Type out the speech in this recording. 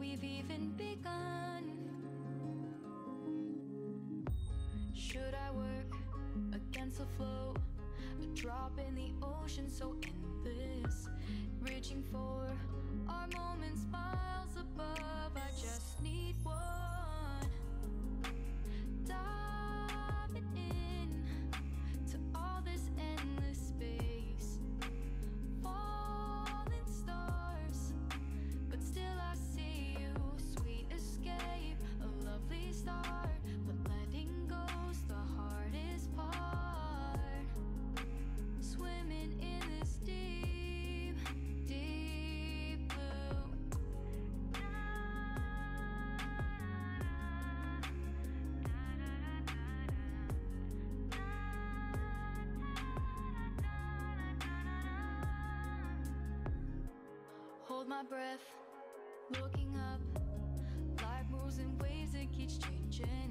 we've even begun. Should I work against the flow? A drop in the ocean, so endless, reaching for. hold my breath, looking up. Life moves in ways that keeps changing.